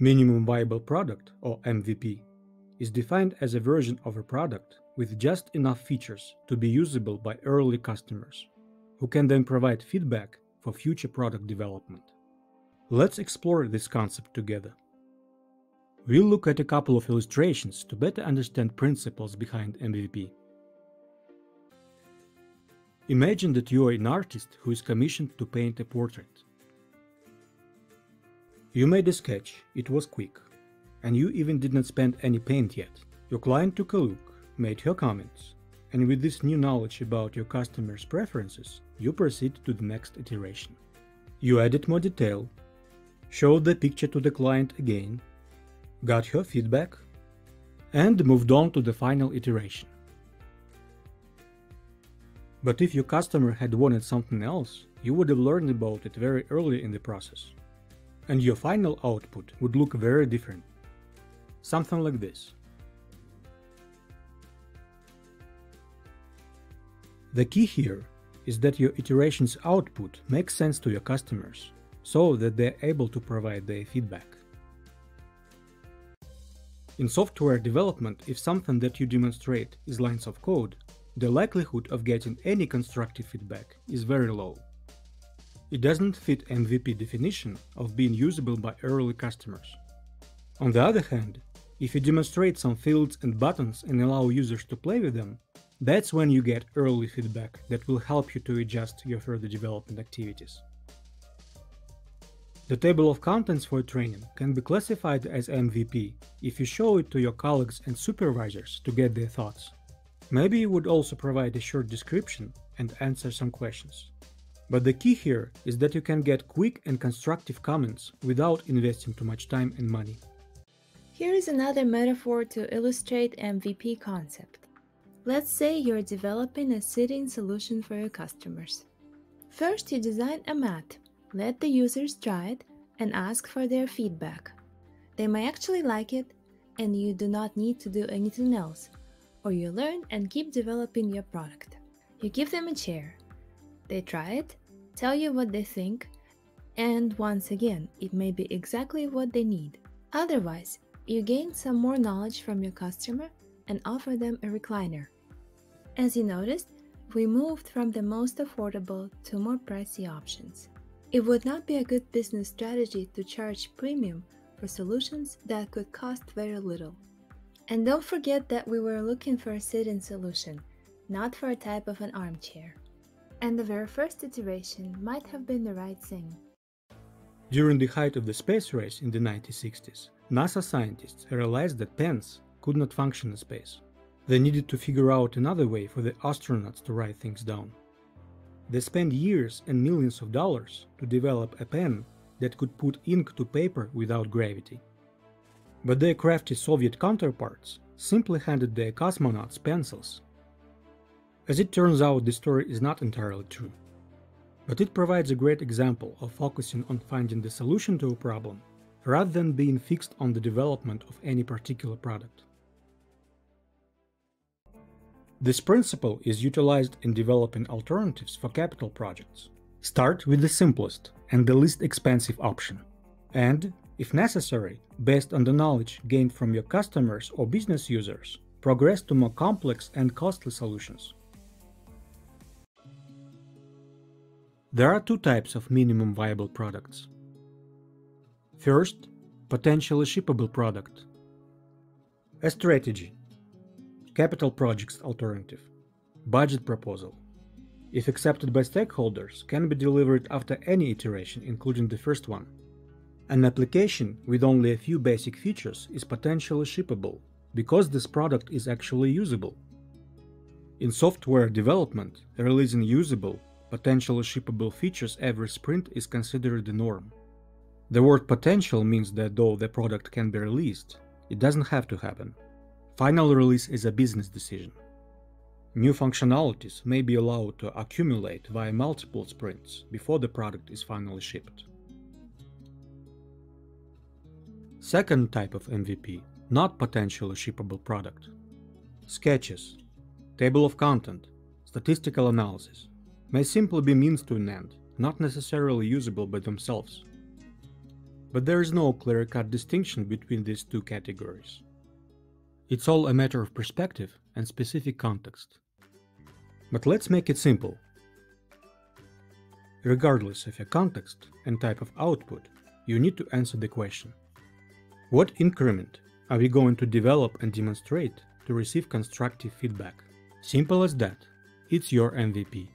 Minimum Viable Product, or MVP, is defined as a version of a product with just enough features to be usable by early customers, who can then provide feedback for future product development. Let's explore this concept together. We'll look at a couple of illustrations to better understand principles behind MVP. Imagine that you are an artist who is commissioned to paint a portrait. You made a sketch, it was quick, and you even did not spend any paint yet. Your client took a look, made her comments, and with this new knowledge about your customer's preferences, you proceed to the next iteration. You added more detail, showed the picture to the client again, got her feedback, and moved on to the final iteration. But if your customer had wanted something else, you would have learned about it very early in the process. And your final output would look very different. Something like this. The key here is that your iteration's output makes sense to your customers, so that they're able to provide their feedback. In software development, if something that you demonstrate is lines of code, the likelihood of getting any constructive feedback is very low. It doesn't fit MVP definition of being usable by early customers. On the other hand, if you demonstrate some fields and buttons and allow users to play with them, that's when you get early feedback that will help you to adjust your further development activities. The table of contents for training can be classified as MVP if you show it to your colleagues and supervisors to get their thoughts. Maybe you would also provide a short description and answer some questions. But the key here is that you can get quick and constructive comments without investing too much time and money. Here is another metaphor to illustrate MVP concept. Let's say you're developing a sitting solution for your customers. First, you design a mat, let the users try it, and ask for their feedback. They may actually like it, and you do not need to do anything else, or you learn and keep developing your product. You give them a chair. They try it, tell you what they think, and once again, it may be exactly what they need. Otherwise, you gain some more knowledge from your customer and offer them a recliner. As you noticed, we moved from the most affordable to more pricey options. It would not be a good business strategy to charge premium for solutions that could cost very little. And don't forget that we were looking for a sit-in solution, not for a type of an armchair. And the very first iteration might have been the right thing. During the height of the space race in the 1960s, NASA scientists realized that pens could not function in space. They needed to figure out another way for the astronauts to write things down. They spent years and millions of dollars to develop a pen that could put ink to paper without gravity but their crafty Soviet counterparts simply handed their cosmonauts pencils. As it turns out, the story is not entirely true, but it provides a great example of focusing on finding the solution to a problem rather than being fixed on the development of any particular product. This principle is utilized in developing alternatives for capital projects. Start with the simplest and the least expensive option, and if necessary, based on the knowledge gained from your customers or business users, progress to more complex and costly solutions. There are two types of minimum viable products. First, potentially shippable product. A strategy. Capital projects alternative. Budget proposal. If accepted by stakeholders, can be delivered after any iteration including the first one. An application with only a few basic features is potentially shippable, because this product is actually usable. In software development, releasing usable, potentially shippable features every sprint is considered the norm. The word potential means that though the product can be released, it doesn't have to happen. Final release is a business decision. New functionalities may be allowed to accumulate via multiple sprints before the product is finally shipped. Second type of MVP, not potentially shippable product. Sketches, table of content, statistical analysis, may simply be means to an end, not necessarily usable by themselves. but there is no clear-cut distinction between these two categories. It's all a matter of perspective and specific context. But let's make it simple. Regardless of your context and type of output, you need to answer the question. What increment are we going to develop and demonstrate to receive constructive feedback? Simple as that. It's your MVP.